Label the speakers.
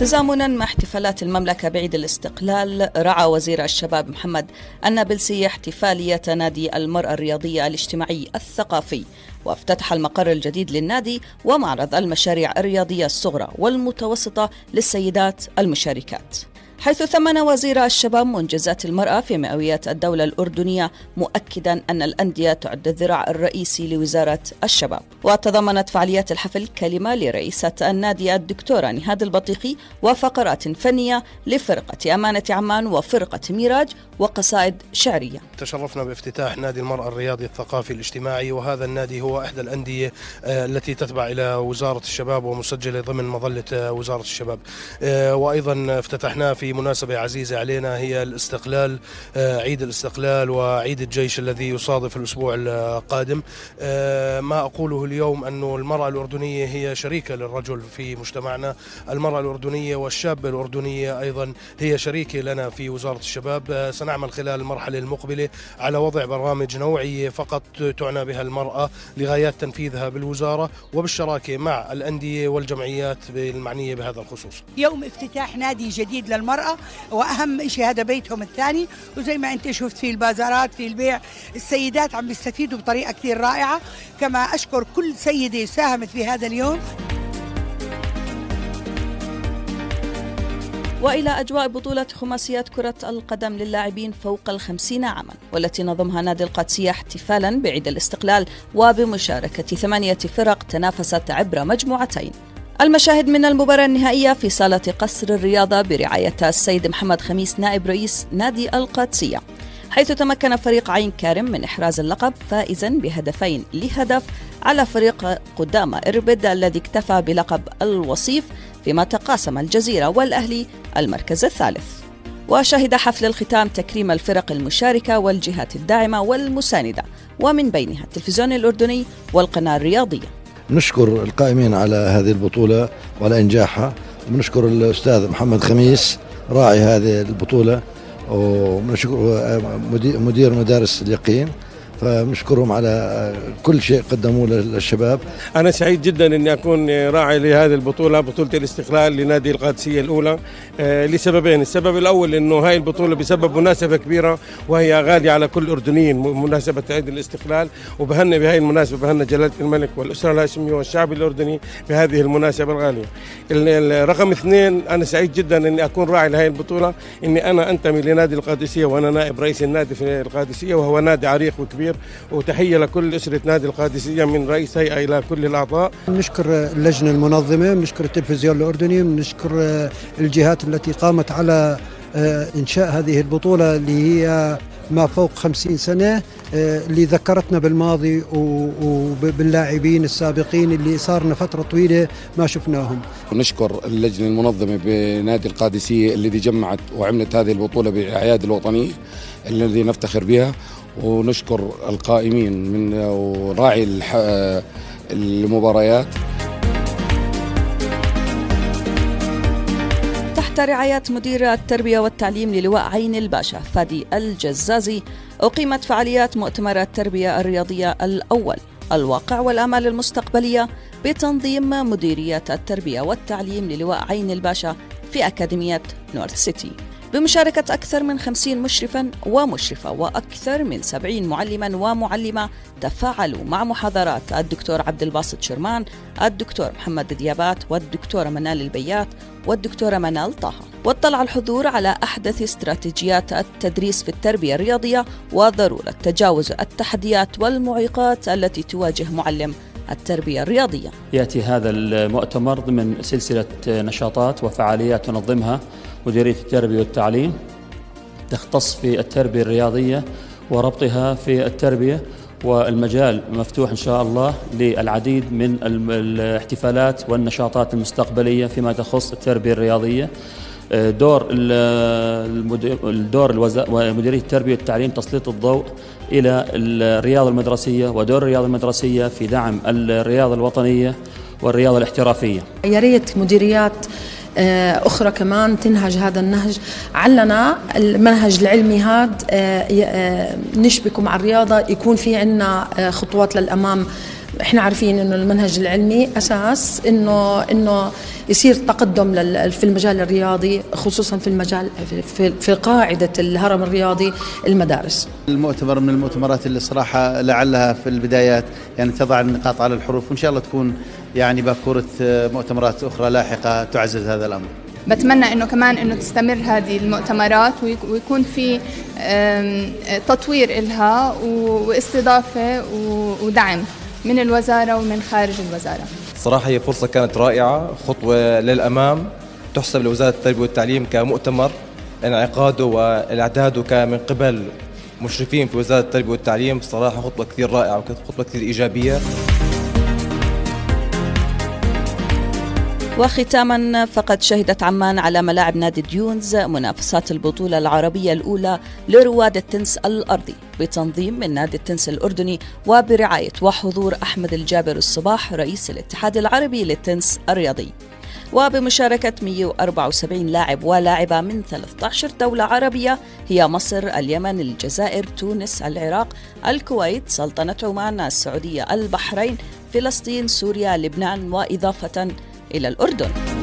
Speaker 1: تزامنا مع احتفالات المملكة بعيد الاستقلال رعى وزير الشباب محمد النابلسي احتفالية نادي المرأة الرياضية الاجتماعي الثقافي. وافتتح المقر الجديد للنادي ومعرض المشاريع الرياضية الصغرى والمتوسطة للسيدات المشاركات. حيث ثمن وزير الشباب منجزات المرأة في مئويات الدولة الأردنية مؤكدا أن الأندية تعد الذراع الرئيسي لوزارة الشباب. وتضمنت فعاليات الحفل كلمة لرئيسة النادي الدكتورة نهاد البطيخي وفقرات فنية لفرقة أمانة عمان وفرقة ميراج وقصائد شعرية.
Speaker 2: تشرفنا بافتتاح نادي المرأة الرياضي الثقافي الاجتماعي وهذا النادي هو إحدى الأندية آه، التي تتبع إلى وزارة الشباب ومسجلة ضمن مظلة آه، وزارة الشباب. آه، وأيضا افتتحناه في مناسبة عزيزة علينا هي الاستقلال عيد الاستقلال وعيد الجيش الذي يصادف الأسبوع القادم. ما أقوله اليوم أن المرأة الأردنية هي شريكة للرجل في مجتمعنا. المرأة الأردنية والشابة الأردنية أيضا هي شريكة لنا في وزارة الشباب. سنعمل خلال المرحلة المقبلة على وضع برامج نوعية فقط تعنى بها المرأة لغايات تنفيذها بالوزارة وبالشراكة مع الأندية والجمعيات المعنية بهذا الخصوص.
Speaker 3: يوم افتتاح نادي جديد للمرأة وأهم شيء هذا بيتهم الثاني. وزي ما أنت شفت في البازارات في البيع السيدات عم بيستفيدوا بطريقة كثير رائعة. كما أشكر كل سيدة ساهمت في هذا اليوم.
Speaker 1: وإلى أجواء بطولة خماسيات كرة القدم للاعبين فوق الخمسين عاما والتي نظمها نادي القادسية احتفالا بعيد الاستقلال وبمشاركة ثمانية فرق تنافست عبر مجموعتين. المشاهد من المباراة النهائية في صالة قصر الرياضة برعاية السيد محمد خميس نائب رئيس نادي القادسية حيث تمكن فريق عين كارم من إحراز اللقب فائزا بهدفين لهدف على فريق قدامى إربد الذي اكتفى بلقب الوصيف فيما تقاسم الجزيرة والأهلي المركز الثالث. وشهد حفل الختام تكريم الفرق المشاركة والجهات الداعمة والمساندة ومن بينها التلفزيون الأردني والقناة الرياضية.
Speaker 4: نشكر القائمين على هذه البطولة وعلى إنجاحها. ونشكر الأستاذ محمد خميس راعي هذه البطولة ونشكر مدير مدارس اليقين. فنشكرهم على كل شيء قدموه للشباب.
Speaker 5: أنا سعيد جدا أني أكون راعي لهذه البطولة بطولة الاستقلال لنادي القادسية الأولى آه، لسببين. السبب الأول أنه هاي البطولة بسبب مناسبة كبيرة وهي غالية على كل الأردنيين مناسبة عيد الاستقلال. وبهنا بهاي المناسبة بهنا جلالة الملك والأسرة الهاشمية والشعب الأردني بهذه المناسبة الغالية. رقم اثنين أنا سعيد جدا أني أكون راعي لهذه البطولة أني أنا أنتمي لنادي القادسية وأنا نائب رئيس النادي في القادسية وهو نادي عريق وكبير. كبير وتحية لكل أسرة نادي القادسية من رئيس هيئة إلى كل الأعضاء.
Speaker 6: نشكر اللجنة المنظمة نشكر التلفزيون الأردني نشكر الجهات التي قامت على آه، إنشاء هذه البطولة اللي هي ما فوق خمسين سنة آه، اللي ذكرتنا بالماضي وباللاعبين السابقين اللي صار لنا فترة طويلة ما شفناهم.
Speaker 7: ونشكر اللجنة المنظمة بنادي القادسية الذي جمعت وعملت هذه البطولة بأعياد الوطنية الذي نفتخر بها ونشكر القائمين من وراعي المباريات.
Speaker 1: تحت رعاية مدير التربية والتعليم للواء عين الباشا فادي الجزازي أقيمت فعاليات مؤتمر التربية الرياضية الأول الواقع والآمال المستقبلية بتنظيم مديرية التربية والتعليم للواء عين الباشا في أكاديمية نورث سيتي. بمشاركة أكثر من 50 مشرفا ومشرفة وأكثر من 70 معلما ومعلمة تفاعلوا مع محاضرات الدكتور عبد الباسط شرمان الدكتور محمد ديابات والدكتورة منال البيات والدكتورة منال طه. واطلع الحضور على أحدث استراتيجيات التدريس في التربية الرياضية وضرورة تجاوز التحديات والمعيقات التي تواجه معلم التربية الرياضية.
Speaker 8: يأتي هذا المؤتمر ضمن سلسلة نشاطات وفعاليات تنظمها مديرية التربية والتعليم تختص في التربية الرياضية وربطها في التربية والمجال مفتوح إن شاء الله للعديد من الاحتفالات والنشاطات المستقبلية فيما تخص التربية الرياضية دور الدور مديرية التربية والتعليم تسليط الضوء إلى الرياضة المدرسية ودور الرياضة المدرسية في دعم الرياضة الوطنية والرياضة الاحترافية.
Speaker 9: يا ريت مديريات آه، أخرى كمان تنهج هذا النهج. علنا المنهج العلمي هذا آه، آه، نشبكه مع الرياضة. يكون في عنا خطوات للأمام. إحنا عارفين إنه المنهج العلمي أساس إنه إنه يصير تقدم في المجال الرياضي خصوصا في المجال في, في قاعدة الهرم الرياضي المدارس.
Speaker 10: المؤتمر من المؤتمرات اللي صراحة لعلها في البدايات يعني تضع النقاط على الحروف وإن شاء الله تكون يعني باكوره مؤتمرات أخرى لاحقة تعزز هذا الأمر.
Speaker 11: بتمنى إنه كمان إنه تستمر هذه المؤتمرات ويكون في تطوير إلها واستضافة ودعم من الوزارة ومن خارج الوزارة.
Speaker 12: صراحة هي فرصة كانت رائعة خطوة للأمام تحسب لوزارة التربية والتعليم كمؤتمر انعقاده واعداده كان من قبل مشرفين في وزارة التربية والتعليم صراحة خطوة كثير رائعة وخطوه كثير إيجابية.
Speaker 1: وختاما فقد شهدت عمان على ملاعب نادي ديونز منافسات البطولة العربية الأولى لرواد التنس الأرضي بتنظيم من نادي التنس الأردني وبرعاية وحضور أحمد الجابر الصباح رئيس الاتحاد العربي للتنس الرياضي. وبمشاركة 174 لاعب ولاعبة من 13 دولة عربية هي مصر، اليمن، الجزائر، تونس، العراق، الكويت، سلطنة عمان، السعودية، البحرين، فلسطين، سوريا، لبنان وإضافة إلى الأردن.